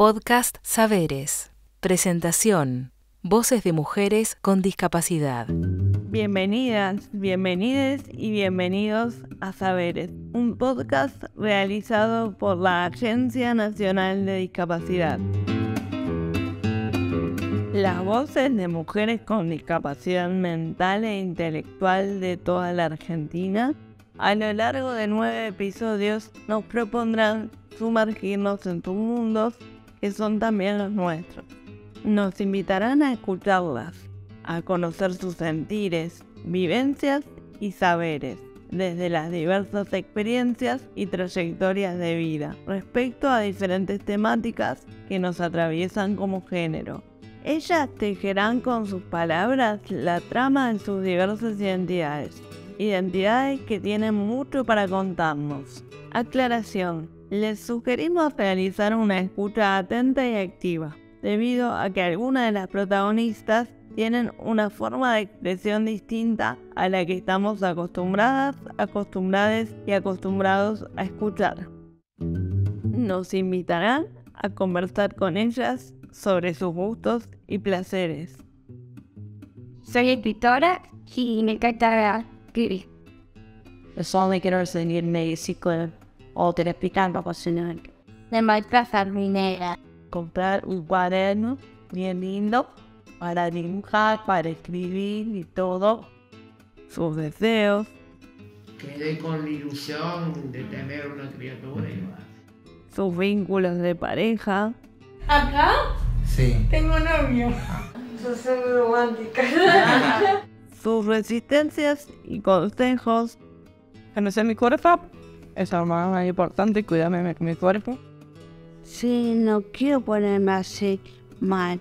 Podcast Saberes. Presentación. Voces de mujeres con discapacidad. Bienvenidas, bienvenides y bienvenidos a Saberes, un podcast realizado por la Agencia Nacional de Discapacidad. Las voces de mujeres con discapacidad mental e intelectual de toda la Argentina a lo largo de nueve episodios nos propondrán sumergirnos en sus mundos que son también los nuestros. Nos invitarán a escucharlas, a conocer sus sentires, vivencias y saberes desde las diversas experiencias y trayectorias de vida respecto a diferentes temáticas que nos atraviesan como género. Ellas tejerán con sus palabras la trama de sus diversas identidades identidades que tienen mucho para contarnos. Aclaración. Les sugerimos realizar una escucha atenta y activa, debido a que algunas de las protagonistas tienen una forma de expresión distinta a la que estamos acostumbradas, acostumbradas y acostumbrados a escuchar. Nos invitarán a conversar con ellas sobre sus gustos y placeres. Soy escritora y me encanta Giri. Personligen quiero seguir mi ciclo o te explicando cocinar. De Minecraft minera. Comprar un cuaderno bien lindo para dibujar, para escribir y todo. Sus deseos. Quedé con la ilusión de tener una criatura igual. Sus vínculos de pareja. ¿Acá? Sí. Tengo novio. Yo soy romántica. sus resistencias y consejos. Conocer mi cuerpo es lo más importante, cuidarme mi cuerpo. Sí, no quiero ponerme así mal.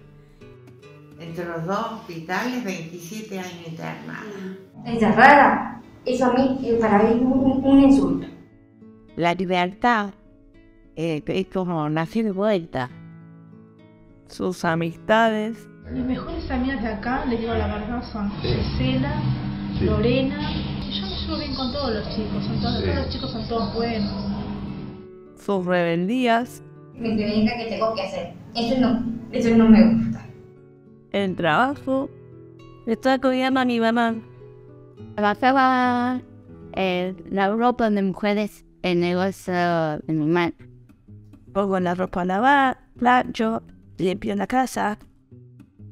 Entre los dos hospitales, 27 años internada. Ella es rara. Eso a mí, eh, para mí, es un, un insulto. La libertad eh, es como nacer de vuelta. Sus amistades Mis mejores amigas de acá, les digo la verdad, son Cecilia, Lorena. Llevo bien con todos los chicos, son todos, todos los chicos son todos buenos. sus rebeldías, Me pregunta que tengo que hacer. Eso no, eso no me gusta. el trabajo. Estoy cuidando a mi mamá. Trabajaba en la ropa de mujeres en negocio de mi madre. Pongo la ropa a lavar, plancho, limpio la casa.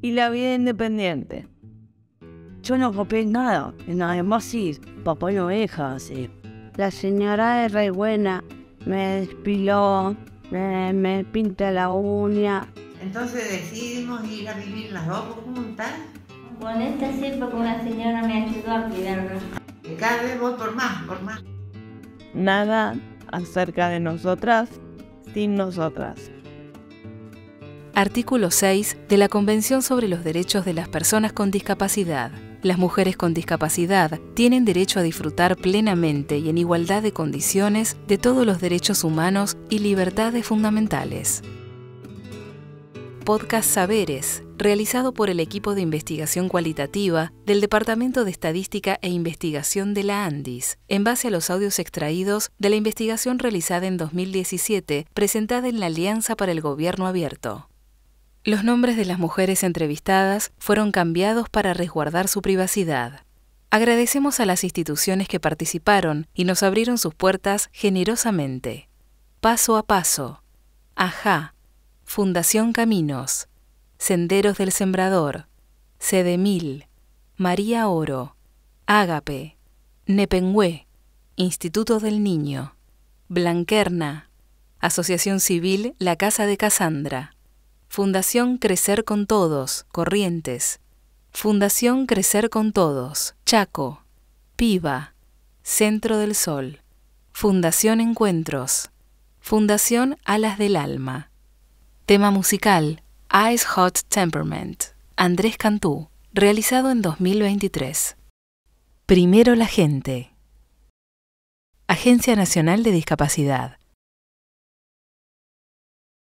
Y la vida independiente. Yo no copié nada, nada más sí, papá no deja así. La señora es re buena, me despiló, me, me pinta la uña. Entonces decidimos ir a vivir las dos juntas. Con esta sí, porque una señora me ayudó a cuidarlo. Y cada vez voy por más, por más. Nada acerca de nosotras sin nosotras. Artículo 6 de la Convención sobre los Derechos de las Personas con Discapacidad. Las mujeres con discapacidad tienen derecho a disfrutar plenamente y en igualdad de condiciones de todos los derechos humanos y libertades fundamentales. Podcast Saberes, realizado por el equipo de investigación cualitativa del Departamento de Estadística e Investigación de la ANDIS, en base a los audios extraídos de la investigación realizada en 2017 presentada en la Alianza para el Gobierno Abierto. Los nombres de las mujeres entrevistadas fueron cambiados para resguardar su privacidad. Agradecemos a las instituciones que participaron y nos abrieron sus puertas generosamente. Paso a paso. Ajá. Fundación Caminos. Senderos del Sembrador. Cedemil. María Oro. Ágape. Nepengüe. Instituto del Niño. Blanquerna. Asociación Civil La Casa de Casandra. Fundación Crecer con Todos, Corrientes. Fundación Crecer con Todos, Chaco. Piva. Centro del Sol. Fundación Encuentros. Fundación Alas del Alma. Tema musical, Ice Hot Temperament. Andrés Cantú, realizado en 2023. Primero la gente. Agencia Nacional de Discapacidad.